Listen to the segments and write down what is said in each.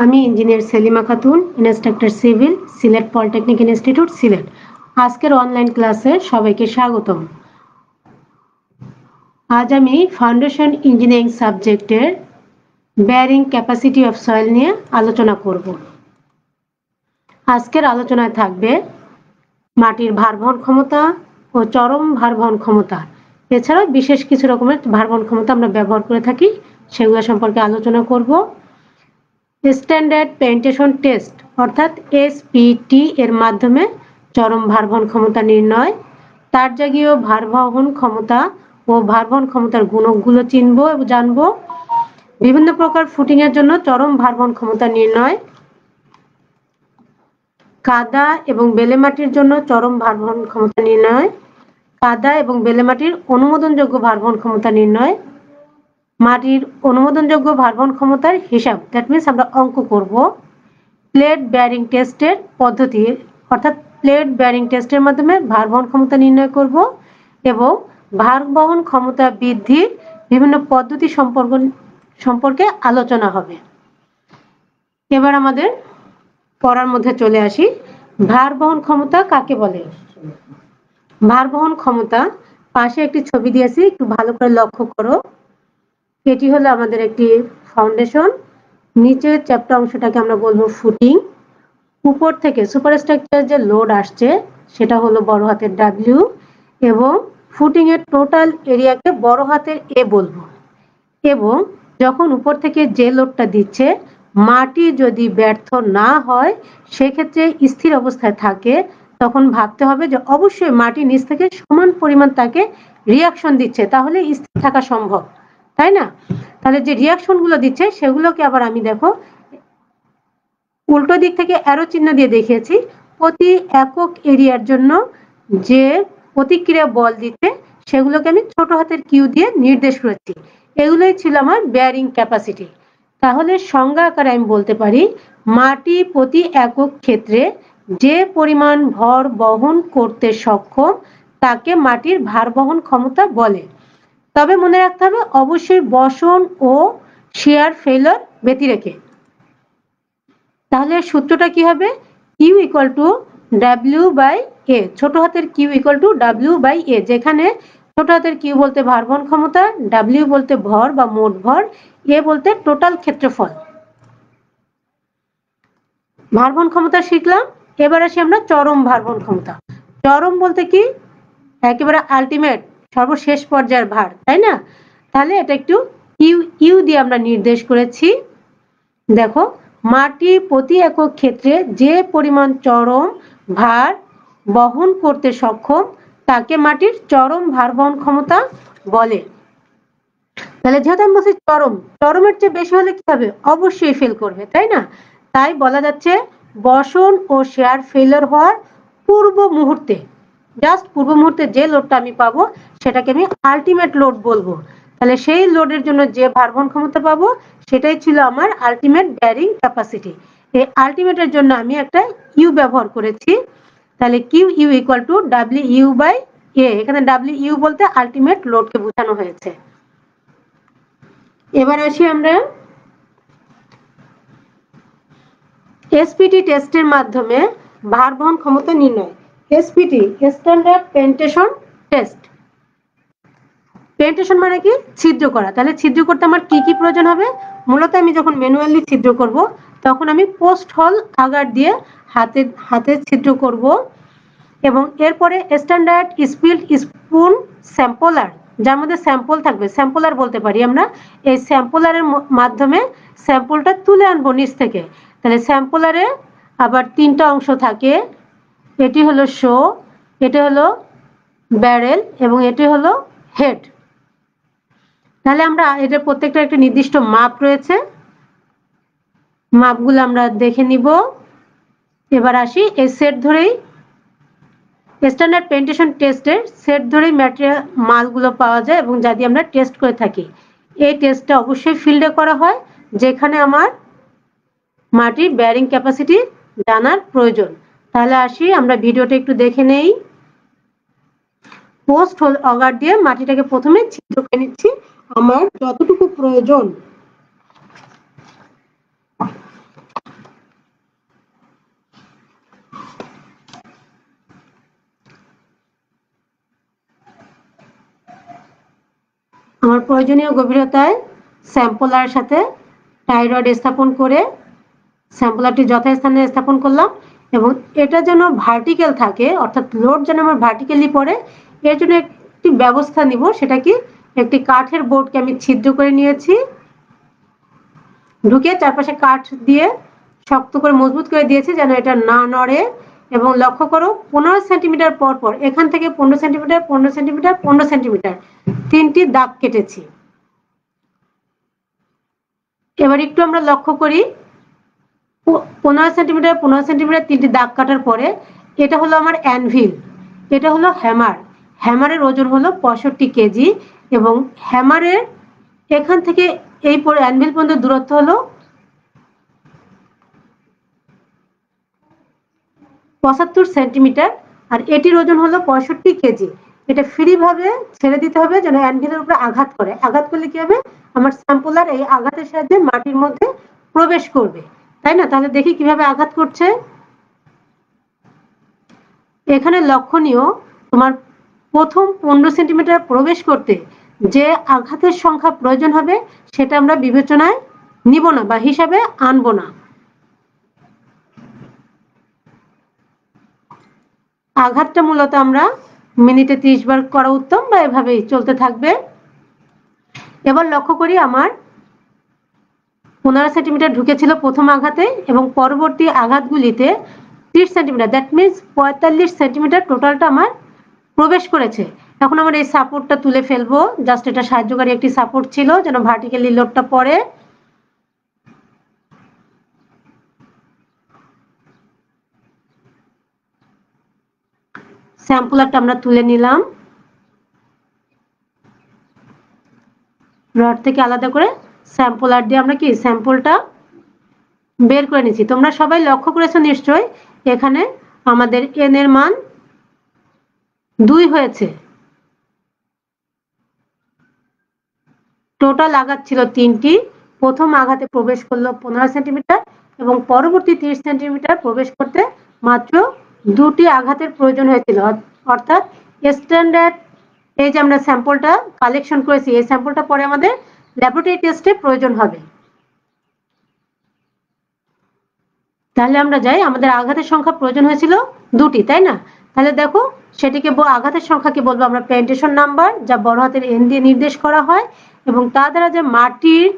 আমি engineer Selima Khatun, instructor civil, Sylhet polytechnic institute, Sylhet. আজকের online ক্লাসে সবাইকে স্বাগতম। আজ আমি ফাউন্ডেশন ইঞ্জিনিয়ারিং সাবজেক্টের ব্যারিং ক্যাপাসিটি অফ সয়েল নিয়ে আলোচনা করব। আজকের আলোচনায় থাকবে মাটির ভারবহন ক্ষমতা ও চরম ভারবহন ক্ষমতা। এছাড়াও বিশেষ কিছু রকমের ভারবহন ক্ষমতা আমরা ব্যবহার করে থাকি, সেগুলো সম্পর্কে আলোচনা করব। স্ট্যান্ডার্ড পেন্টেশন টেস্ট, অর্থাৎ এসপিটি এর মাধ্যমে চরম ভারবহন ক্ষমতা নির্ণয় তার জাগীয় ভারবহন ক্ষমতা ও ভারবহন ক্ষমতার গুণকগুলো চিনব এবং জানব, বিভিন্ন প্রকার ফুটিং এর জন্য চরম ভারবহন ক্ষমতা নির্ণয়, কাদা এবং বেলে মাটির জন্য চরম ভারবহন ক্ষমতা নির্ণয়, কাদা এবং বেলে মাটির অনুমোদনযোগ্য ভারবহন ক্ষমতা নির্ণয় মাটির অনুমোদনযোগ্য ভারবহন ক্ষমতার হিসাব। দ্যাট মিনস আমরা অঙ্ক করব প্লেট ব্যারিং টেস্টের পদ্ধতি। অর্থাৎ প্লেট ব্যারিং টেস্টের মাধ্যমে ভারবহন ক্ষমতা নির্ণয় করব এবং ভারবহন ক্ষমতা বৃদ্ধির বিভিন্ন পদ্ধতি সম্পর্ক সম্পর্কে আলোচনা হবে। এবার আমাদের পড়ার মধ্যে চলে আসি। ভার বহন ক্ষমতা কাকে বলে? ভার বহন ক্ষমতা, পাশে একটি ছবি দিয়েছি, একটু ভালো করে লক্ষ্য করো। এটি হলো আমাদের একটি ফাউন্ডেশন নিচের চ্যাপ্টার অংশটাকে আমরা বলব ফুটিং উপর থেকে সুপারস্ট্রাকচার যে লোড আসছে, সেটা হলো বড় হাতের ডাব্লিউ এবং ফুটিং এর টোটাল এরিয়াকে বড় হাতের এ বলব। এবং যখন উপর থেকে যে লোডটা দিচ্ছে, মাটি যদি ব্যর্থ না হয়, সেক্ষেত্রে স্থির অবস্থায় থাকে, তখন ভাবতে হবে যে অবশ্যই মাটি নিচ থেকে সমান পরিমাণ তাকে রিয়াকশন দিচ্ছে, তাহলে স্থির থাকা সম্ভব। তাই না? তাহলে যে রিয়াকশনগুলো দিচ্ছে, সেগুলোকে আবার আমি দেখো, উল্টো দিক থেকে অ্যারো চিহ্ন দিয়ে দেখিয়েছি। প্রতি একক এরিয়ার জন্য যে প্রতিক্রিয়া বল দিচ্ছে সেগুলোকে আমি ছোট হাতের কিউ দিয়ে নির্দেশ করেছি। এগুলোই ছিল আমার বেয়ারিং ক্যাপাসিটি তাহলে সংজ্ঞা আকারে আমি বলতে পারি, মাটি প্রতি একক ক্ষেত্রে যে পরিমাণ ভর বহন করতে সক্ষম, তাকে মাটির ভার বহন ক্ষমতা বলে। তবে মনে রাখতে হবে, অবশ্যই বসন ও শেয়ার ফেলার ব্যতি রেখে। তাহলে সূত্রটা কি হবে? Q equal to W by A ছোট হাতের Q equal to W by A যেখানে ছোট হাতের কিউ বলতে ভারবহন ক্ষমতা ডাব্লিউ বলতে ভর বা মোট ভর এ বলতে টোটাল ক্ষেত্রফল। ভারবহন ক্ষমতা শিখলাম, এবার আসি আমরা চরম ভারবহন ক্ষমতা। চরম বলতে কি? একেবারে আলটিমেট সর্বশেষ পর্যায়ের ভার, তাই না? তাহলে এটা একটু ইউ ইউ দিয়ে আমরা নির্দেশ করেছি। দেখো, মাটি প্রতি একক ক্ষেত্রে যে পরিমাণ চরম ভার বহন করতে সক্ষম, তাকে মাটির চরম ভার বহন ক্ষমতা বলে। তাহলে যেহেতু আমি বলছি চরম, চরমের চেয়ে বেশি হলে কি হবে? অবশ্যই ফেল করবে, তাই না? তাই বলা যাচ্ছে বসন ও শেয়ার ফেলার হওয়ার পূর্ব মুহূর্তে জাস্ট পূর্ব মুহূর্তে যে লোডটা আমি পাবো, সেটাকে আমি আলটিমেট লোড বলব। তাহলে সেই লোডের জন্য যে ভারবহন ক্ষমতা পাবো, সেটাই ছিল আমার আলটিমেট ব্যারিং ক্যাপাসিটি এই আলটিমেটের জন্য আমি একটা ইউ ব্যবহার করেছি। তাহলে Q U equal to W U by A এখানে ডাব্লিউ ইউ বলতে আলটিমেট লোডকে বোঝানো হয়েছে। এবার আসি আমরা এসপিটি টেস্টের মাধ্যমে ভার বহন ক্ষমতা নির্ণয়। SPT standard penetration test penetration মানে কি? ছিদ্র করা। তাহলে ছিদ্র করতে আমার কি কি প্রয়োজন হবে? মূলত আমি যখন ম্যানুয়ালি ছিদ্র করব, তখন আমি পোস্ট হল আগার দিয়ে হাতে হাতে ছিদ্র করব এবং এরপরে স্ট্যান্ডার্ড স্পিল্ড স্পুন স্যাম্পলার যার মধ্যে স্যাম্পল থাকবে। স্যাম্পলার বলতে পারি আমরা। এই স্যাম্পলারের মাধ্যমে স্যাম্পলটা তুলে আনব নিচ থেকে। তাহলে স্যাম্পলারে আবার তিনটা অংশ থাকে। এটি হলো শো এটি হলো ব্যারেল এবং এটি হলো হেড তাহলে আমরা এটার প্রত্যেকটা একটা নির্দিষ্ট মাপ রয়েছে। মাপগুলো আমরা দেখে নিব। এবার আসি, এই সেট ধরেই স্ট্যান্ডার্ড পেন্টেশন টেস্টের সেট ধরেই ম্যাটেরিয়াল মালগুলো পাওয়া যায় এবং যা দিয়ে আমরা টেস্ট করে থাকি, এই টেস্টটা অবশ্যই ফিল্ডে করা হয়, যেখানে আমার মাটির ব্যারিং ক্যাপাসিটি জানার প্রয়োজন। তাহলে আসি, আমরা ভিডিওটা একটু দেখে নেই। পোস্ট অগার দিয়ে মাটিটাকে প্রথমে ছিদ্র করে নিচ্ছি। আমার যতটুকু প্রয়োজন। আমার প্রয়োজনীয় গভীরতায় স্যাম্পলার সাথে টাইরয়েড স্থাপন করে স্যাম্পলারটি যথাস্থানে স্থাপন করলাম। এবং এটা যেন ভার্টিক্যাল থাকে, অর্থাৎ লোড যেন আমার ভার্টিক্যালি পড়ে, এর জন্য একটি ব্যবস্থা নিব সেটা কি একটি কাঠের বোর্ডকে আমি ছিদ্র করে নিয়েছি। ঢুকে চারপাশে কাঠ দিয়ে শক্ত করে মজবুত করে দিয়েছি যেন এটা না নড়ে এবং লক্ষ্য করো, পনেরো সেন্টিমিটার পর পর, এখান থেকে পনেরো সেন্টিমিটার পনেরো সেন্টিমিটার পনেরো সেন্টিমিটার তিনটি দাগ কেটেছি। এবার একটু আমরা লক্ষ্য করি পনেরো সেন্টিমিটার পনেরো সেন্টিমিটার তিনটি দাগ কাটার পরে এটা হলো আমার অ্যানভিল এটা হলো হ্যামার হ্যামারের ওজন হলো পঁয়ষট্টি কেজি এবং হ্যামারের এখান থেকে এই অ্যানভিল পর্যন্ত দূরত্ব হলো পঁচাত্তর সেন্টিমিটার আর এটির ওজন হলো পঁয়ষট্টি কেজি এটা ফ্রি ভাবে ছেড়ে দিতে হবে যেন অ্যানভিলের উপরে আঘাত করে। আঘাত করলে কি হবে? আমার স্যাম্পলার এই আঘাতের সাহায্যে মাটির মধ্যে প্রবেশ করবে। তাই না? তাহলে দেখি কীভাবে আঘাত করছে। এখানে লক্ষণীয় তোমার প্রথম পনেরো সেন্টিমিটার প্রবেশ করতে যে আঘাতের সংখ্যা প্রয়োজন হবে, সেটা আমরা বিবেচনায় নিব না বা হিসাবে আনব না। আঘাতটা মূলত আমরা মিনিটে ত্রিশ বার করা উত্তম বা এভাবেই চলতে থাকবে। এবার লক্ষ্য করি আমার পনেরো সেন্টিমিটার ঢুকেছিল প্রথম আঘাতে এবং পরবর্তী আঘাতগুলিতে ত্রিশ সেন্টিমিটার। দ্যাট মিনস পঁয়তাল্লিশ সেন্টিমিটার টোটালটা আমার প্রবেশ করেছে। এখন আমার এই সাপোর্টটা তুলে ফেলব। জাস্ট এটা সাহায্যকারী একটি সাপোর্ট ছিল, যেন ভার্টিক্যালি লোডটা পড়ে। স্যাম্পুলারটা আমরা তুলে নিলাম। রড থেকে আলাদা করে স্যাম্পুলার দিয়ে আমরা কি স্যাম্পলটা বের করে নিচ্ছি তোমরা সবাই লক্ষ্য করেছ নিশ্চয় এখানে আমাদের এন এর মান দুই হয়েছে। টোটাল আঘাত ছিল তিনটি। প্রথম আঘাতে প্রবেশ করল পনেরো সেন্টিমিটার এবং পরবর্তী তিরিশ সেন্টিমিটার প্রবেশ করতে মাত্র দুটি আঘাতের প্রয়োজন হয়েছিল। অর্থাৎ স্ট্যান্ডার্ড এই যে আমরা স্যাম্পলটা কালেকশন করেছি, এই স্যাম্পলটা পরে আমাদের ল্যাবরেটরি টেস্টে প্রয়োজন হবে। তাহলে আমরা যাই, আমাদের আঘাতের সংখ্যা প্রয়োজন হয়েছিল দুটি, তাই না? তাহলে দেখো, সেটিকে আঘাতের সংখ্যাকে বলব আমরা প্ল্যান্টেশন নাম্বার যা বড় হাতের এন দিয়ে নির্দেশ করা হয়, এবং তা দ্বারা যে মাটির,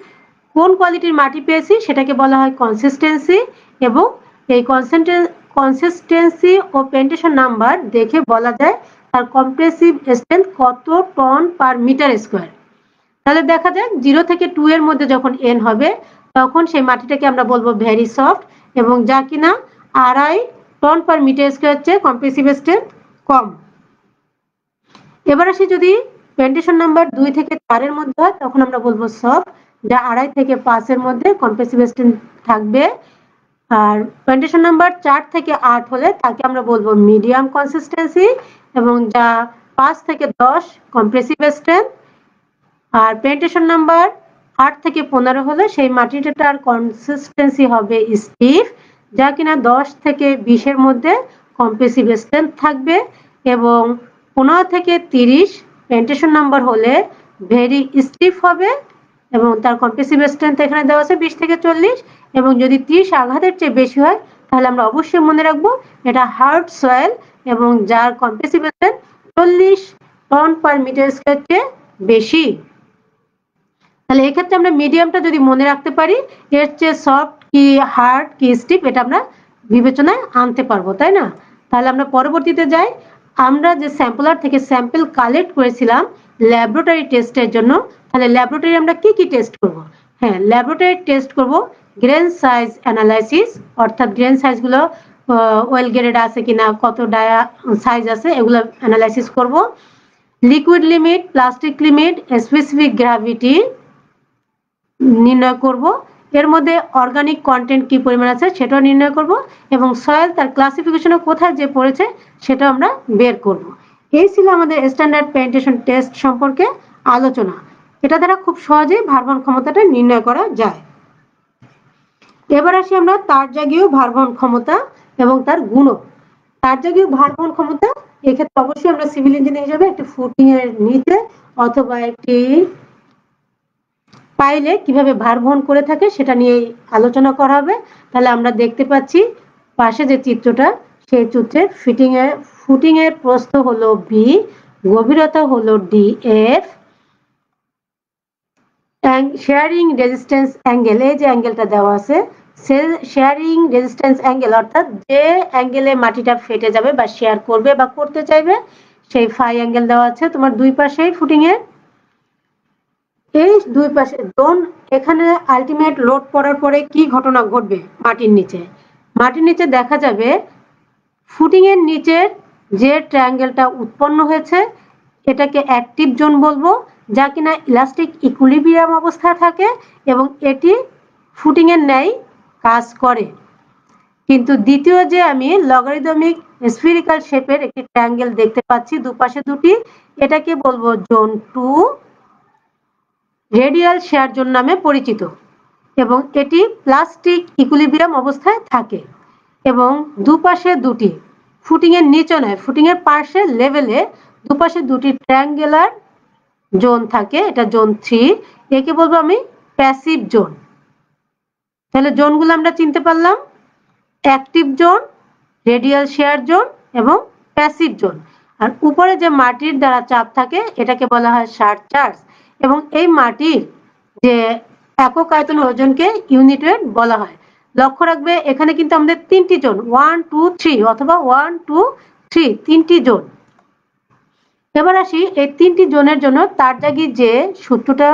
কোন কোয়ালিটির মাটি পেয়েছি, সেটাকে বলা হয় কনসিস্টেন্সি এবং এই কনসিস্টেন্সি ও প্ল্যান্টেশন নাম্বার দেখে বলা যায় তার কম্প্রেসিভ স্ট্রেংথ কত টন পার মিটার স্কোয়ার তাহলে দেখা যায় জিরো থেকে টু এর মধ্যে যখন এন হবে, তখন সেই মাটিটাকে আমরা বলব ভেরি সফট এবং যা কিনা আড়াই টন পার মিটার স্কোয়ার চেয়ে কম্প্রেসিভ স্ট্রেংথ কম। এবার আসি যদি পেন্টেশন নাম্বার দুই থেকে চারের মধ্যে হয়, তখন আমরা বলব সফট যা আড়াই থেকে পাঁচের মধ্যে কম্প্রেসিভ স্ট্রেংথ থাকবে। আর পেন্টেশন নাম্বার চার থেকে আট হলে তাকে আমরা বলব মিডিয়াম কনসিস্টেন্সি এবং যা পাঁচ থেকে দশ কম্প্রেসিভ স্ট্রেংথ আর পেন্টেশন নাম্বার আট থেকে পনেরো হলে সেই মাটিটার কনসিস্টেন্সি হবে স্টিফ যা কিনা দশ থেকে বিশের মধ্যে কম্প্রেসিভ স্ট্রেংথ থাকবে এবং পনেরো থেকে তিরিশ পেন্টেশন নাম্বার হলে ভেরি স্টিফ হবে এবং তার কম্প্রেসিভ স্ট্রেংথ এখানে দেওয়া আছে বিশ থেকে চল্লিশ এবং যদি ত্রিশ আঘাতের চেয়ে বেশি হয়, তাহলে আমরা অবশ্যই মনে রাখব এটা হার্ড সয়েল এবং যার কম্প্রেসিভ স্ট্রেংথ চল্লিশ টন পার মিটার স্কোয়ার চেয়ে বেশি। তাহলে এক্ষেত্রে আমরা মিডিয়ামটা যদি মনে রাখতে পারি, এর চেয়ে সফট কি হার্ড কি স্টিপ এটা আমরা বিবেচনায় আনতে পারব, তাই না? তাহলে আমরা পরবর্তীতে যাই। আমরা যে স্যাম্পলার থেকে স্যাম্পল কালেক্ট করেছিলাম ল্যাবরেটরি টেস্টের জন্য, তাহলে ল্যাবরেটরি আমরা কি কি টেস্ট করব? হ্যাঁ ল্যাবরেটরি টেস্ট করব গ্রেন সাইজ অ্যানালাইসিস অর্থাৎ গ্রেন সাইজগুলো ওয়েল গ্রেড আছে কিনা, কত ডায়া সাইজ আছে, এগুলো অ্যানালাইসিস করব। Liquid limit plastic limit specific gravity নির্ণয় করব। এর মধ্যে অর্গানিক কন্টেন্ট কি পরিমাণ আছে সেটাও নির্ণয় করব এবং সয়েল তার ক্লাসিফিকেশনে কোথায় যে পড়েছে সেটা আমরা বের করব। এই ছিল আমাদের স্ট্যান্ডার্ড পেন্টেশন টেস্ট সম্পর্কে আলোচনা। এটা দ্বারা খুব সহজেই ভারবহন ক্ষমতাটা নির্ণয় করা যায়। এবার আসি আমরা তার জাগীয় ভারবহন ক্ষমতা এবং তার গুণক। তার জাগীয় ভারবহন ক্ষমতা এক্ষেত্রে অবশ্যই আমরা সিভিল ইঞ্জিনিয়ার হিসেবে একটি ফুটিং এর নিচে অথবা একটি পাইলে কীভাবে ভার বহন করে থাকে সেটা নিয়ে আলোচনা করা হবে। তাহলে আমরা দেখতে পাচ্ছি পাশে যে চিত্রটা, সেই চিত্রের ফিটিং এর ফুটিং এর প্রস্থ হলো বি গভীরতা হলো D F shearing resistance angle এই যে অ্যাঙ্গেলটা দেওয়া আছে শেয়ারিং রেজিস্ট্যান্স অ্যাঙ্গেল অর্থাৎ যে অ্যাঙ্গেলে মাটিটা ফেটে যাবে বা শেয়ার করবে বা করতে চাইবে, সেই ফাই অ্যাঙ্গেল দেওয়া আছে। তোমার দুই পাশেই ফুটিং এর এই দুই পাশে জোন এখানে আলটিমেট লোড পড়ার পরে কি ঘটনা ঘটবে মাটির নিচে? মাটির নিচে দেখা যাবে ফুটিং এর নিচের যে ট্রায়াঙ্গেলটা উৎপন্ন হয়েছে, এটাকে অ্যাক্টিভ জোন বলব, যা কিনা ইলাস্টিক ইকুইলিব্রিয়াম অবস্থায় থাকে এবং এটি ফুটিং এর ন্যায় কাজ করে। কিন্তু দ্বিতীয় যে আমি লগারিদমিক স্ফিরিক্যাল শেপের একটি ট্রায়াঙ্গেল দেখতে পাচ্ছি, দুপাশে দুটি, এটাকে বলব zone two radial shear zone নামে পরিচিত। এবং এটি প্লাস্টিক ইকুইলিব্রিয়াম অবস্থায় থাকে। এবং দুপাশে দুটি ফুটিং এর নিচে নয় ফুটিং এর পাশে লেভেলে দুপাশে দুটি ট্রায়াঙ্গেলার জোন থাকে, এটা জোন থ্রি একে বলব আমি প্যাসিভ জোন তাহলে জোনগুলো আমরা চিনতে পারলাম। Active zone radial shear zone এবং প্যাসিভ জোন আর উপরে যে মাটির দ্বারা চাপ থাকে, এটাকে বলা হয় সার চার্জ এবং এই মাটির যে একক আয়তন ওজনকে ইউনিট বলা হয়। লক্ষ্য রাখবে, এখানে কিন্তু আমাদের তিনটি জোন ওয়ান টু থ্রি অথবা ওয়ান টু থ্রি তিনটি জোন। এবার আসি এই তিনটি জোনের জন্য তার জাগি যে সূত্রটা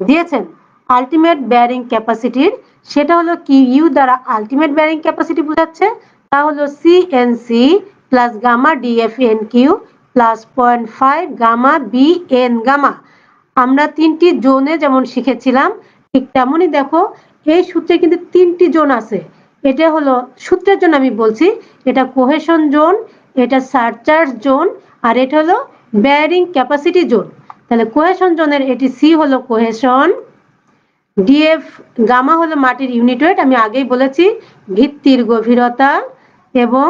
দিয়েছেন আলটিমেট ব্যারিং ক্যাপাসিটির সেটা হলো কি ইউ দ্বারা আলটিমেট ব্যারিং ক্যাপাসিটি বোঝাচ্ছে, তা হলো C N C plus gamma D F N Q plus point five gamma B N gamma আমরা তিনটি জোনে যেমন শিখেছিলাম, ঠিক তেমনই দেখো, এই সূত্রে কিন্তু তিনটি জোন আছে। এটা হলো সূত্রের জন্য আমি বলছি, এটা কোহেশন জোন, এটা সারচার্জ জোন, আর এটা হলো ব্যারিং ক্যাপাসিটি জোন। তাহলে কোহেশন জোনের এটি সি হলো কোহেশন ডিএফ গামা হলো মাটির ইউনিট ওয়েট আমি আগেই বলেছি, ভিত্তির গভীরতা এবং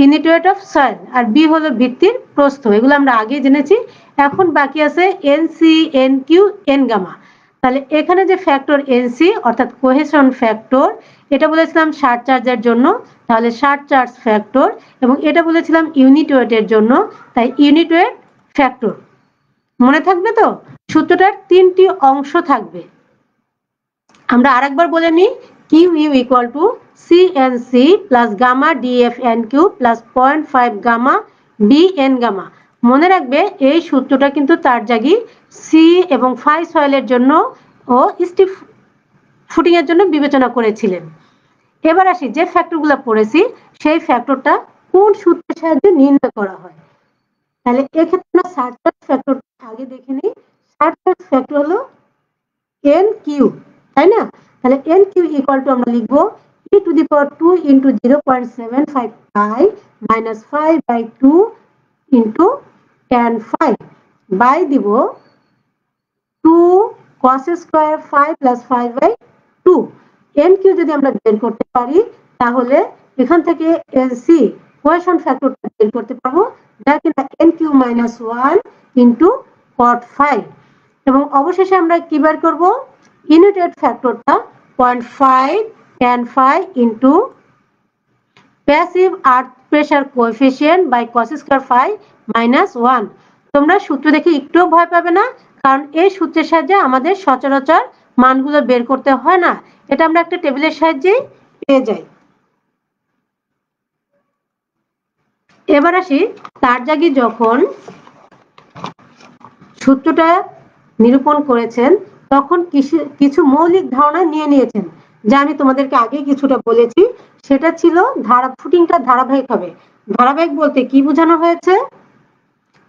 ইউনিট ওয়েট অফ সয়েল আর বি হলো ভিত্তির প্রস্থ। এগুলো আমরা আগেই জেনেছি। এখন বাকি আছে N C, N Q, N gamma. তাহলে এখানে যে ফ্যাক্টর এনসি অর্থাৎ কোহেশন ফ্যাক্টর এটা বলেছিলাম শার্ট চার্জের জন্য। তাহলে শার্ট চার্জ ফ্যাক্টর এবং এটা বলেছিলাম ইউনিট ওয়েটের জন্য। তাই ইউনিট ওয়েট ফ্যাক্টর মনে থাকবে তো? সূত্রটার তিনটি অংশ থাকবে। আমরা আরেকবার বলে নিই, Q U equal to C N C plus gamma D F N Q plus point five gamma B N gamma মনে রাখবে, এই সূত্রটা কিন্তু তার জাগি সি এবং ফাই সয়েলের জন্য ও স্টিফ ফুটিং এর জন্য বিবেচনা করেছিলেন। এবার আসি, যে ফ্যাক্টরগুলো পড়েছি, সেই ফ্যাক্টরটা কোন সূত্রের সাহায্যে নির্ণয় করা হয়? তাহলে এক্ষেত্রে আমরা সার্চার্জ ফ্যাক্টর আগে দেখে নিই। সার্চার্জ ফ্যাক্টর হলো এন কিউ তাই না? তাহলে এন কিউ ইকুয়াল টু আমরা লিখব power two into zero point seven five five minus five by two into ten five by দিব two cos square five plus five by two N Q যদি আমরা বের করতে পারি, তাহলে এখান থেকে সি কোয়েশন ফ্যাক্টরটা বের করতে পারব। যা কিনা N Q minus one into cot five এবং অবশেষে আমরা কি বের করব? United ফ্যাক্টরটা point five ten five into passive earth pressure coefficient by cos square five minus one তোমরা সূত্র দেখে একটুও ভয় পাবে না, কারণ এই সূত্রের সাহায্যে আমাদের সচরাচর মানগুলো বের করতে হয় না। এটা আমরা একটা টেবিলের সাহায্যেই পেয়ে যাই। এবার আসি তার জাগি যখন সূত্রটা নিরূপণ করেছেন, তখন কিছু কিছু মৌলিক ধারণা নিয়ে নিয়েছেন। যা আমি তোমাদেরকে আগে কিছুটা বলেছি, সেটা ছিল ধারা ফুটিংটা ধারাবাহিক হবে ধারাবাহিক বলতে কি বোঝানো হয়েছে?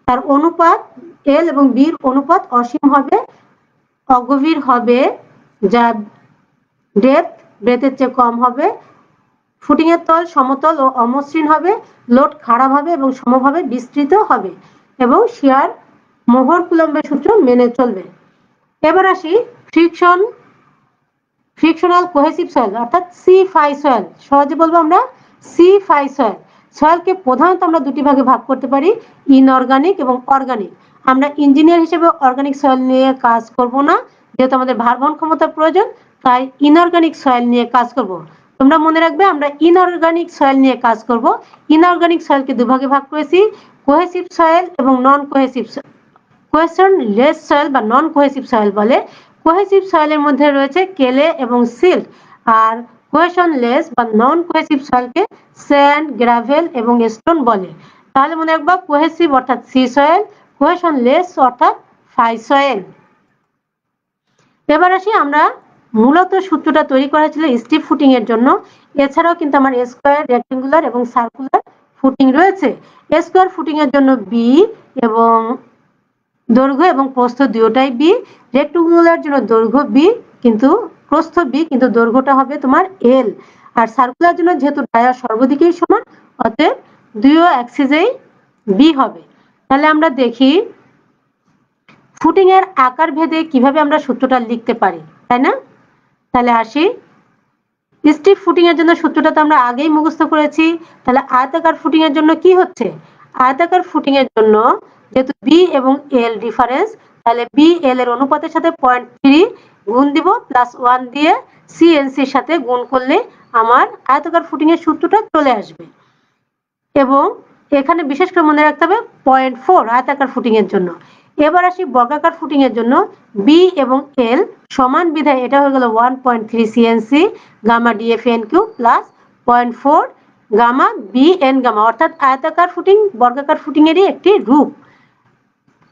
তার অনুপাত এল এবং বির অনুপাত অসীম হবে, অগভীর হবে, যা ডেপথ ব্রেথের চেয়ে কম হবে ফুটিং এর তল সমতল ও অমসৃণ হবে, লোড খারাপ হবে এবং সমভাবে বিস্তৃত হবে এবং শিয়ার মোহর কুলম্বের সূত্র মেনে চলবে। এবার আসি ফ্রিকশন ফ্রিকশনাল কোহেসিভ সয়েল অর্থাৎ সি ফাই সয়েল সহজে বলব আমরা সি ফাই সয়েল সয়েলকে প্রধানত আমরা দুটি ভাগে ভাগ করতে পারি ইনঅর্গানিক এবং অর্গানিক আমরা ইঞ্জিনিয়ার হিসেবে অর্গানিক সয়েল নিয়ে কাজ করব না, যেহেতু আমাদের ভার বহন ক্ষমতার প্রয়োজন, তাই ইনঅর্গানিক সয়েল নিয়ে কাজ করব। তোমরা মনে রাখবে, আমরা ইনঅর্গানিক সয়েল নিয়ে কাজ করব। ইনঅর্গানিক সয়েলকে দুভাগে ভাগ করেছি কোহেসিভ সয়েল এবং non cohesive question less soil বা নন কোহেসিভ সয়েল বলে কোহেসিভ সয়েলের মধ্যে রয়েছে কেলে এবং সিল্ট আর কোহেশন লেস বা নন কোহেসিভ সয়েলকে স্যান্ড গ্রাভেল এবং স্টোন বলে। তাহলে মনে রাখবা কোহেসিভ অর্থাৎ সি সয়েল কোহেশন লেস অর্থাৎ ফাই সয়েল এবার আসি আমরা মূলত সূত্রটা তৈরি করা ছিল স্টিপ ফুটিং এর জন্য। এছাড়াও কিন্তু আমার স্কোয়ার রেক্টেঙ্গুলার এবং সার্কুলার ফুটিং রয়েছে। স্কোয়ার ফুটিং এর জন্য বি এবং দৈর্ঘ্য এবং প্রস্থ দুটোটাই বি রেক্টেঙ্গুলার জন্য দৈর্ঘ্য বি কিন্তু প্রস্থ বি কিন্তু দৈর্ঘ্যটা হবে তোমার এল আর সার্কুলার জন্য যেহেতু ডায়া সর্বদিকেই সমান, অতএব দুইও অ্যাক্সিসেই বি হবে। তাহলে আমরা দেখি ফুটিং এর আকার ভেদে কীভাবে আমরা সূত্রটা লিখতে পারি, তাই না? তাহলে আসি। স্টিপ ফুটিং এর জন্য সূত্রটা তো আমরা আগেই মুখস্থ করেছি। তাহলে আয়তাকার ফুটিং এর জন্য কি হচ্ছে? আয়তাকার ফুটিং এর জন্য যেহেতু বি এবং এল ডিফারেন্স তাহলে বি এল এর অনুপাতের সাথে পয়েন্ট থ্রি গুণ দিব প্লাস ওয়ান দিয়ে সিএনসির সাথে গুণ করলে আমার আয়তাকার ফুটিং এর সূত্রটা চলে আসবে। এবং এখানে বিশেষ করে মনে রাখতে হবে পয়েন্ট ফোর আয়তাকার ফুটিং এর জন্য। এবার আসি বর্গাকার ফুটিং এর জন্য। বি এবং এল সমান বিধায়, এটা হয়ে গেল one point three C N C gamma D F N Q plus point four gamma B N gamma অর্থাৎ আয়তাকার ফুটিং বর্গাকার ফুটিং এরই একটি রূপ।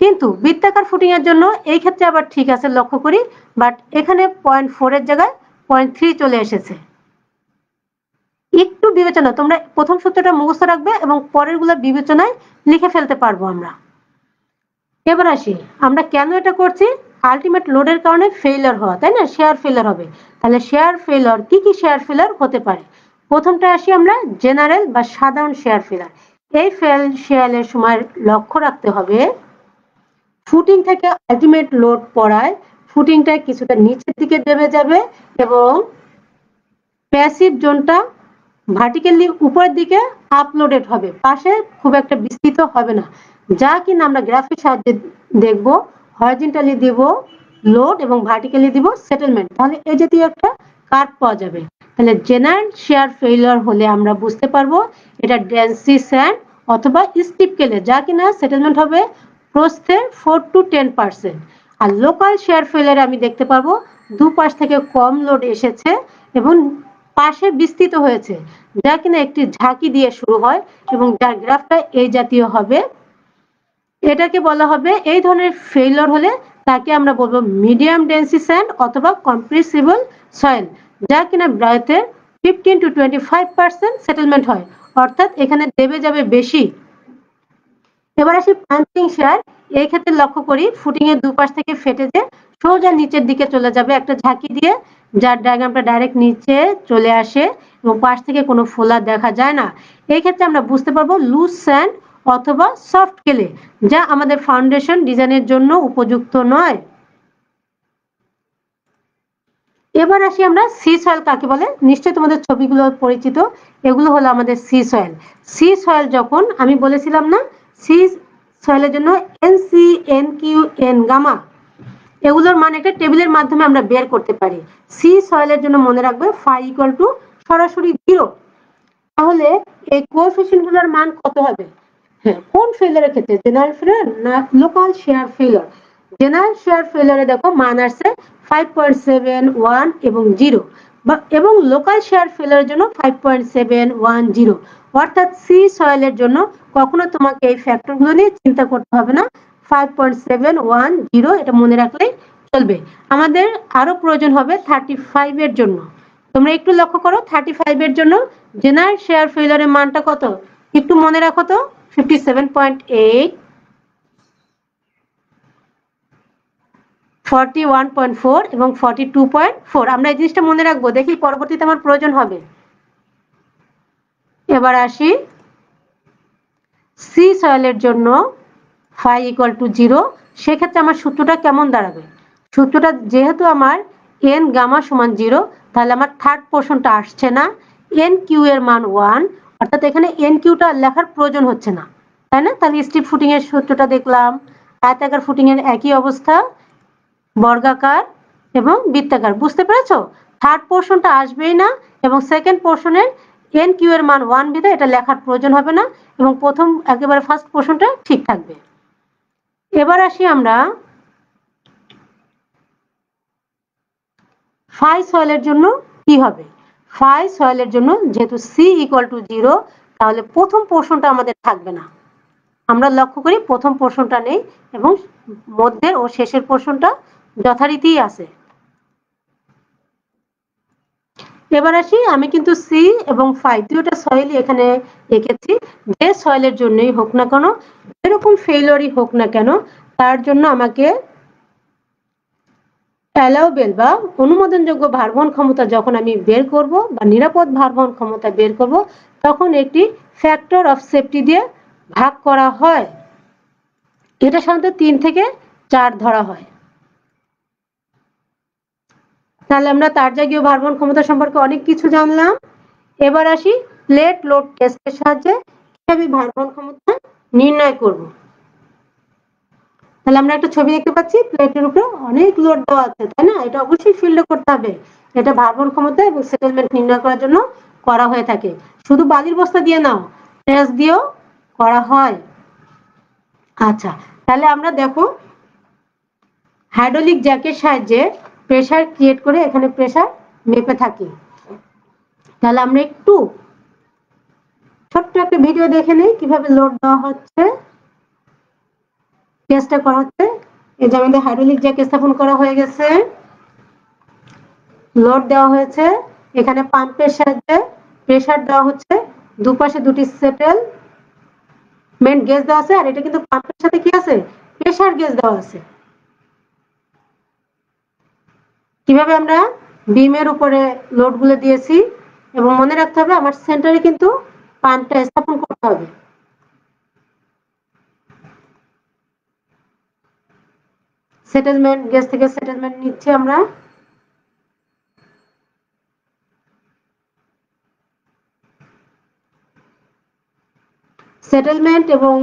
কিন্তু বৃত্তাকার ফুটিং এর জন্য এই ক্ষেত্রে আবার ঠিক আছে, লক্ষ্য করি বাট এখানে পয়েন্ট ফোর এর জায়গায় পয়েন্ট থ্রি চলে এসেছে। একটু বিবেচনা, তোমরা প্রথম সূত্রটা মুখস্থ রাখবে এবং পরেরগুলো বিবেচনায় লিখে ফেলতে পারব আমরা। এবার আসি, আমরা কেন এটা করছি? আলটিমেট লোডের কারণে ফেইলার হওয়া, তাই না? শেয়ার ফেলার হবে। তাহলে শেয়ার ফেলার কি কি শেয়ার ফেলার হতে পারে? প্রথমটা আসি আমরা জেনারেল বা সাধারণ শেয়ার ফেলার এই ফেল শেয়ারের সময় লক্ষ্য রাখতে হবে ফুটিং থেকে আলটিমেট লোড পড়ায় ফুটিংটা কিছুটা নিচের দিকে দেবে যাবে এবং প্যাসিভ জোনটা ভার্টিক্যালি উপরের দিকে আপলোডেড হবে। পাশে খুব একটা বিস্তৃত হবে না। যা কিনা আমরা গ্রাফের সাহায্যে দেখব হরিজেন্টালি দিব লোড এবং ভার্টিক্যালি দিব সেটেলমেন্ট তাহলে এই জাতীয় একটা কার্ভ পাওয়া যাবে। তাহলে জেনারেল শেয়ার ফেইলিওর হলে আমরা বুঝতে পারব এটা ডেন্সি স্যান্ড অথবা স্টিপ কেলে যা কিনা সেটেলমেন্ট হবে প্রস্থের ফোর টু টেন পার্সেন্ট আর লোকাল শেয়ার ফেলের আমি দেখতে পারব দু পাশ থেকে কম লোড এসেছে এবং পাশে বিস্তৃত হয়েছে, যা কিনা একটি ঝাঁকি দিয়ে শুরু হয় এবং যার গ্রাফটা এই জাতীয় হবে। এটাকে বলা হবে এই ধরনের ফেইলর হলে তাকে আমরা বলব মিডিয়াম ডেন্সি স্যান্ড অথবা কম্প্রেসিবল সয়েল যা কিনা ব্রায়তে fifteen to twenty five percent settlement হয়। অর্থাৎ এখানে দেবে যাবে বেশি। এবার আসি পাঞ্চিং শেয়ার এই ক্ষেত্রে লক্ষ্য করি ফুটিং এর দুপাশ থেকে ফেটে যে সোজা নিচের দিকে চলে যাবে একটা ঝাঁকি দিয়ে, যার ডায়াগ্রামটা ডাইরেক্ট নিচে চলে আসে এবং পাশ থেকে কোনো ফোলা দেখা যায় না। এই ক্ষেত্রে আমরা বুঝতে পারব লুজ স্যান্ড অথবা সফট কেলে যা আমাদের ফাউন্ডেশন ডিজাইনের জন্য উপযুক্ত নয়। এবার আসি আমরা সি সয়েল কাকে বলে? নিশ্চয়ই তোমাদের ছবিগুলো পরিচিত। এগুলো হলো আমাদের সি সয়েল সি সয়েল যখন আমি বলেছিলাম না সয়েলের জন্য গামা। এগুলোর মান একটা টেবিলের মাধ্যমে আমরা বের করতে পারি। সয়েলের জন্য মনে রাখবে সরাসরি জিরো। তাহলে এই কোএফিসিয়েন্টগুলোর মান কত হবে? হ্যাঁ কোন ফেলারের ক্ষেত্রে? জেনারেল ফেলার না local shear failure general shear ফেলারে দেখো মান আসছে ফাইভ পয়েন্ট সেভেন ওয়ান এবং জিরো এবং লোকাল শেয়ার ফেলারের জন্য five point seven one zero অর্থাৎ সি সয়েলের জন্য কখনো তোমাকে এই ফ্যাক্টরগুলো নিয়ে চিন্তা করতে হবে না five point seven one zero এটা মনে রাখলেই চলবে। আমাদের আরও প্রয়োজন হবে থার্টি ফাইভ এর জন্য। তোমরা একটু লক্ষ্য করো থার্টি ফাইভ এর জন্য জেনারেল শেয়ার ফেলারের মানটা কত? একটু মনে রাখো তো fifty seven point eight forty one point four এবং ফর্টি টু পয়েন্ট ফোর আমরা এই জিনিসটা মনে রাখব, দেখি পরবর্তীতে আমার প্রয়োজন হবে। এবার আসি। সি সয়েলের জন্য ফাই ইকুয়াল টু জিরো সেক্ষেত্রে আমার সূত্রটা কেমন দাঁড়াবে? সূত্রটা যেহেতু আমার এন গামা সমান জিরো তাহলে আমার থার্ড পোর্শনটা আসছে না। এন কিউ এর মান ওয়ান অর্থাৎ এখানে এন কিউটা লেখার প্রয়োজন হচ্ছে না। তাই না? তাহলে স্ট্রিপ ফুটিং এর সূত্রটা দেখলাম। আয়তাকার ফুটিং এর একই অবস্থা। বর্গাকার এবং বৃত্তাকার। বুঝতে পেরেছ? থার্ড পোর্শনটা আসবেই না এবং সেকেন্ড পোর্শনের এন কিউ এর মান ওয়ান বিধে এটা লেখার প্রয়োজন হবে না এবং প্রথম একেবারে ফার্স্ট পোর্শনটা ঠিক থাকবে। এবার আসি আমরা ফাই সয়েলের জন্য কি হবে? ফাই সয়েলের জন্য যেহেতু সি ইকুয়াল টু জিরো তাহলে প্রথম পোর্শনটা আমাদের থাকবে না। আমরা লক্ষ্য করি প্রথম পোর্শনটা নেই এবং মধ্যের ও শেষের পোর্শনটা যথারীতি আছে। এবার আসি, আমি কিন্তু সি এবং ফাইভ দুটো সয়েলই এখানে এঁকেছি। যে সয়েলের জন্যই হোক না কেন এরকম ফেইলরই হোক না কেন, তার জন্য আমাকে অ্যালাউবেল বা অনুমোদনযোগ্য ভারবহন ক্ষমতা যখন আমি বের করব বা নিরাপদ ভারবহন ক্ষমতা বের করব, তখন একটি ফ্যাক্টর অফ সেফটি দিয়ে ভাগ করা হয়। এটা সাধারণত তিন থেকে চার ধরা হয়। তাহলে আমরা তার জাতীয় ভারবহন ক্ষমতা সম্পর্কে অনেক কিছু জানলাম। এবার আসি প্লেট লোড টেস্টের সাহায্যে কীভাবে ভারবহন ক্ষমতা নির্ণয় করব। তাহলে আমরা একটা ছবি দেখতে পাচ্ছি, প্লেটের উপরে অনেক লোড দেওয়া আছে, তাই না? এটা অবশ্যই ফিল্ডে করতে হবে। এটা ভারবহন ক্ষমতা এবং সেটেলমেন্ট নির্ণয় করার জন্য করা হয়ে থাকে। শুধু বালির বস্তা দিয়ে নাও, টেস্ট দিয়েও করা হয়। আচ্ছা তাহলে আমরা দেখো হাইড্রোলিক জ্যাকের সাহায্যে প্রেসার ক্রিয়েট করে এখানে প্রেসার মেপে থাকি। তাহলে আমরা একটু ছোট্ট একটা ভিডিও দেখে নেই কীভাবে লোড দেওয়া হচ্ছে। টেস্টটা করা হচ্ছে। এই যে আমাদের হাইড্রোলিক জ্যাক স্থাপন করা হয়ে গেছে। লোড দেওয়া হয়েছে। এখানে পাম্পের সাহায্যে প্রেসার দেওয়া হচ্ছে। দুপাশে দুটি সেটেল মেন গ্যাস দেওয়া আছে আর এটা কিন্তু পাম্পের সাথে কি আছে? প্রেসার গ্যাস দেওয়া আছে। কীভাবে আমরা বিমের উপরে লোডগুলো দিয়েছি এবং মনে রাখতে হবে আমার সেন্টারে কিন্তু পাম্পটা স্থাপন করতে হবে। সেটেলমেন্ট গ্যাস থেকে সেটেলমেন্ট নিচ্ছি আমরা। সেটেলমেন্ট এবং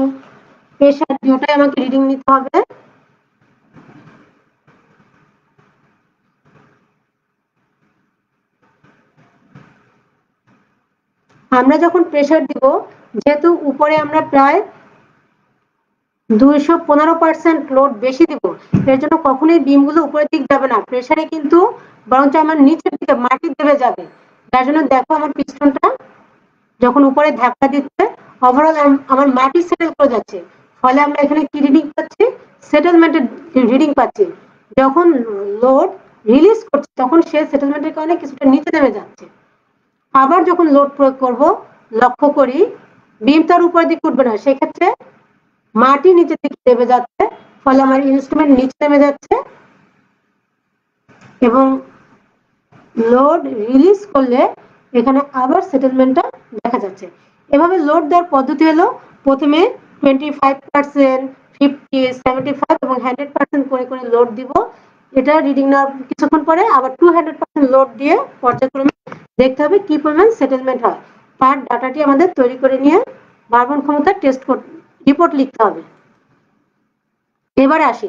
প্রেশার দুটাই আমাকে রিডিং নিতে হবে। আমরা যখন প্রেশার দিব, যেহেতু উপরে আমরা প্রায় দুইশো পনেরো পার্সেন্ট লোড বেশি দিব, এর জন্য কখনোই বিমগুলো উপরের দিক যাবে না। প্রেশারে কিন্তু বরঞ্চ আমার নিচের দিকে মাটির দেবে যাবে। যার জন্য দেখো আমার পিস্টনটা যখন উপরে ধাক্কা দিচ্ছে ওভারঅল আমার মাটি সেটেল করে যাচ্ছে। ফলে আমরা এখানে কি রিডিং পাচ্ছি? সেটেলমেন্টের রিডিং পাচ্ছি। যখন লোড রিলিজ করছে, তখন সে সেটেলমেন্টের কারণে কিছুটা নিচে নেমে যাচ্ছে। আবার যখন লোড প্রয়োগ করব, লক্ষ্য করি বিম তার উপর দিকে উঠবে না। সেক্ষেত্রে মাটি নিচের দিকে নেমে যাচ্ছে, ফলে আমার ইনস্ট্রুমেন্ট নিচে নেমে যাচ্ছে এবং লোড রিলিজ করলে এখানে আবার সেটেলমেন্টটা দেখা যাচ্ছে। এভাবে লোড দেওয়ার পদ্ধতি হলো, প্রথমে twenty five percent fifty seventy five এবং হান্ড্রেড পার্সেন্ট করে করে লোড দিব। এটা রিডিং নেওয়ার কিছুক্ষণ পরে আবার টু হান্ড্রেড পার্সেন্ট লোড দিয়ে পর্যায়ক্রমে দেখতে হবে কি পরিমাণ সেটেলমেন্ট হয়। তার ডাটাটি আমাদের তৈরি করে নিয়ে ভার্বন ক্ষমতা টেস্ট রিপোর্ট লিখতে হবে। এবার আসি,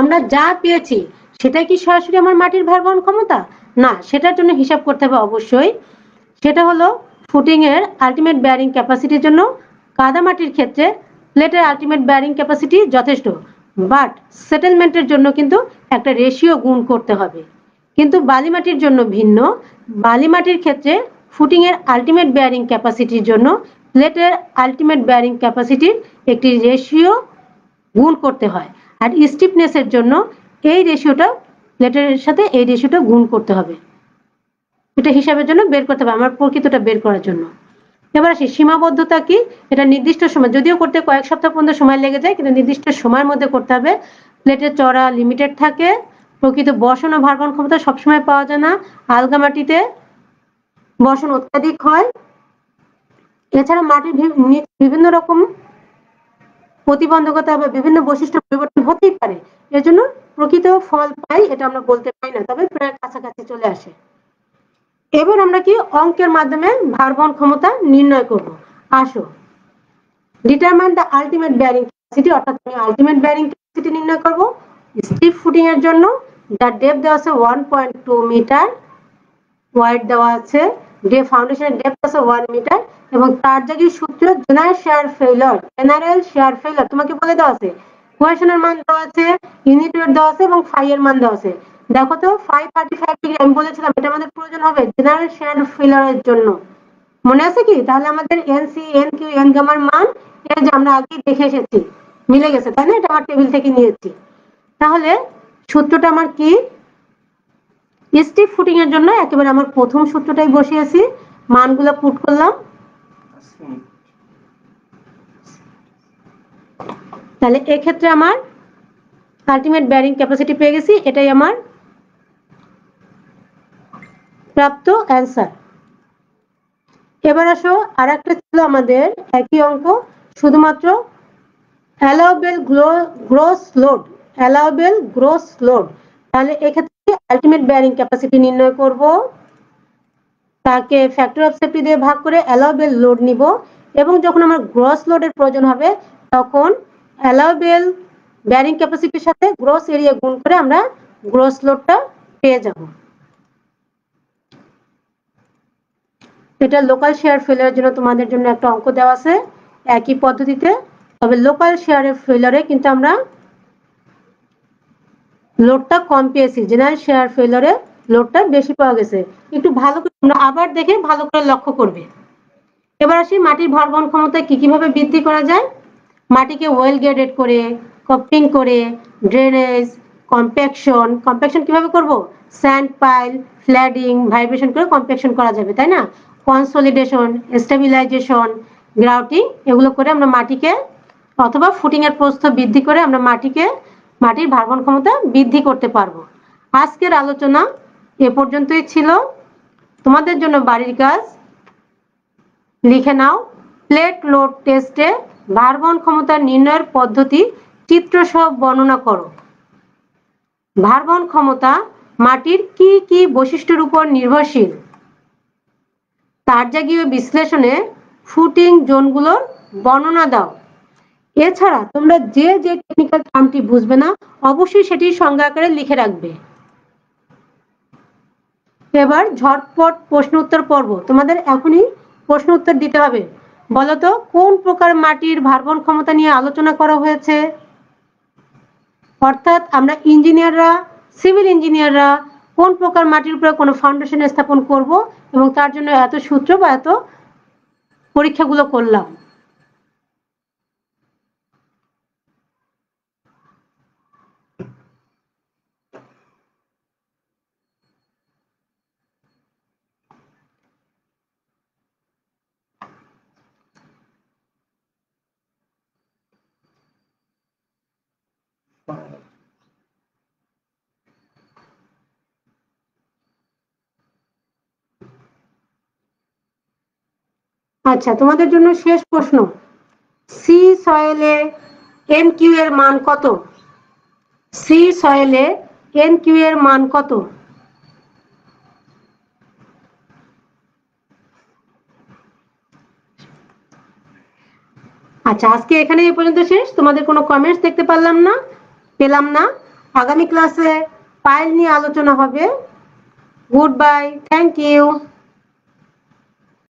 আমরা যা পেয়েছি সেটা কি সরাসরি আমার মাটির ভারবহন ক্ষমতা? না, সেটার জন্য হিসাব করতে হবে অবশ্যই। সেটা হলো ফুটিং এর আলটিমেট ব্যারিং ক্যাপাসিটির জন্য কাদা মাটির ক্ষেত্রে প্লেটের আলটিমেট ব্যারিং ক্যাপাসিটি যথেষ্ট। বাট সেটেলমেন্টের জন্য কিন্তু একটা রেশিও গুণ করতে হবে। কিন্তু বালি মাটির জন্য ভিন্ন বালি মাটির ক্ষেত্রে ফুটিং এর আলটিমেট ব্যারিং ক্যাপাসিটির জন্য প্লেটের আলটিমেট ব্যারিং ক্যাপাসিটির একটি রেশিও গুণ করতে হয়। আর স্টিফনেসের জন্য এই রেশিওটা প্লেটের সাথে এই রেশিওটা গুণ করতে হবে। এটা হিসাবের জন্য বের করতে হবে, আমার প্রকৃতটা বের করার জন্য। এবার আসি, সীমাবদ্ধতা কি? এটা নির্দিষ্ট সময়, যদিও করতে কয়েক সপ্তাহ পর্যন্ত সময় লেগে যায়, কিন্তু নির্দিষ্ট সময়ের মধ্যে করতে হবে। প্লেটের চড়া লিমিটেড থাকে প্রকৃত বসন ও ভারবহন ক্ষমতা সবসময় পাওয়া যায় না। আলগা মাটিতে বসন অত্যাধিক হয়। এছাড়া মাটির বিভিন্ন রকম প্রতিবন্ধকতা বা বিভিন্ন বৈশিষ্ট্য পরিবর্তন হতেই পারে। এজন্য প্রকৃত ফল পাই, এটা আমরা বলতে পারি না, তবে প্রায় কাছাকাছি চলে আসে। এবার আমরা কি অঙ্কের মাধ্যমে ভারবহন ক্ষমতা নির্ণয় করব? আসো। Determine the ultimate bearing capacity অর্থাৎ আমি আলটিমেট ব্যারিং ক্যাপাসিটি নির্ণয় করব। স্টিফ ফুটিং এর জন্য যার ডেপ দেওয়া আছে one point two metre wide দেওয়া আছে ডে ফাউন্ডেশনের ডেপ আছে ওয়ান মিটার এবং তার জায়গায় সূত্র general shear failure general shear failure তোমাকে বলে দেওয়া আছে। কোয়েশনের মান দেওয়া আছে ইউনিট ওয়েট দেওয়া আছে, এবং ফাই এর মান দেওয়া আছে। দেখো তো ফাইভ থার্টি ফাইভ ডিগ্রি আমি বলেছিলাম, এটা আমাদের প্রয়োজন হবে জেনারেল শেয়ার ফেইলরের জন্য। মনে আছে কি? তাহলে আমাদের N C N Q N গামার মান এটা যে আমরা আগেই দেখে এসেছি। মিলে গেছে, তাই না? এটা আমার টেবিল থেকে নিয়েছি। তাহলে সূত্রটা আমার কি? স্টিফ ফুটিং এর জন্য একেবারে আমার প্রথম সূত্রটাই বসিয়েছি মানগুলো পুট করলাম। তাহলে এক্ষেত্রে আমার আলটিমেট ব্যারিং ক্যাপাসিটি পেয়ে গেছি। এটাই আমার প্রাপ্ত অ্যান্সার এবার আসো আর একটা ছিল আমাদের একই অঙ্ক, শুধুমাত্র allowable gross load allowable gross load তাহলে এক্ষেত্রে আলটিমেট ব্যারিং ক্যাপাসিটি নির্ণয় করব। তাকে ফ্যাক্টর অফ সেফটি দিয়ে ভাগ করে অ্যালাউবেল লোড নিব এবং যখন আমার গ্রস লোডের প্রয়োজন হবে, তখন অ্যালাউবেল ব্যারিং ক্যাপাসিটির সাথে গ্রস এরিয়া গুণ করে আমরা গ্রস লোডটা পেয়ে যাব। এটা লোকাল শেয়ার ফেলারের জন্য তোমাদের জন্য একটা অঙ্ক দেওয়া আছে। একই পদ্ধতিতে, তবে লোকাল শেয়ারের ফেলারে কিন্তু আমরা লোডটা কম পেয়েছি জেনারেল শেয়ার ফেলারে লোডটা বেশি পাওয়া গেছে। একটু ভালো করে তোমরা আবার দেখে ভালো করে লক্ষ্য করবে। এবার আসি মাটির ভর বহন ক্ষমতা কি কীভাবে বৃদ্ধি করা যায়? মাটিকে ওয়েল গ্রেডেড করে কপিং করে ড্রেনেজ কম্প্যাকশন কম্প্যাকশন কীভাবে করব? স্যান্ড পাইল ফ্ল্যাডিং ভাইব্রেশন করে কম্প্যাকশন করা যাবে, তাই না? কনসলিডেশন স্টেবিলাইজেশন গ্রাউটিং এগুলো করে আমরা মাটিকে অথবা ফুটিং এর প্রস্থ বৃদ্ধি করে আমরা মাটিকে মাটির ভারবহন ক্ষমতা বৃদ্ধি করতে পারব। আজকের আলোচনা এ পর্যন্তই ছিল। তোমাদের জন্য বাড়ির কাজ লিখে নাও। প্লেট লোড টেস্টে ভারবহন ক্ষমতা নির্ণয়ের পদ্ধতি চিত্র সহ বর্ণনা করো। ভারবহন ক্ষমতা মাটির কি কি বৈশিষ্ট্যের উপর নির্ভরশীল? তার জাগীয় বিশ্লেষণে ফুটিং জোনগুলোর বর্ণনা দাও। এছাড়া তোমরা যে যে টেকনিক্যাল টার্মটি বুঝবে না, অবশ্যই সেটি সংজ্ঞা আকারে লিখে রাখবে। এবার ঝটপট প্রশ্ন উত্তর পর্ব। তোমাদের এখনই প্রশ্ন উত্তর দিতে হবে। বলতো, কোন প্রকার মাটির ভারবহন ক্ষমতা নিয়ে আলোচনা করা হয়েছে? অর্থাৎ আমরা ইঞ্জিনিয়াররা, সিভিল ইঞ্জিনিয়াররা কোন প্রকার মাটির উপরে কোনো ফাউন্ডেশন স্থাপন করব এবং তার জন্য এত সূত্র বা এত পরীক্ষাগুলো করলাম? আচ্ছা তোমাদের জন্য শেষ প্রশ্ন। সি সয়েলে এন কিউ এর মান কত? সি সয়েলে এন কিউ এর মান কত? আচ্ছা আজকে এখানে এই পর্যন্ত শেষ। তোমাদের কোনো কমেন্টস দেখতে পারলাম না। পেলাম না। আগামী ক্লাসে পাইল নিয়ে আলোচনা হবে। Good bye thank you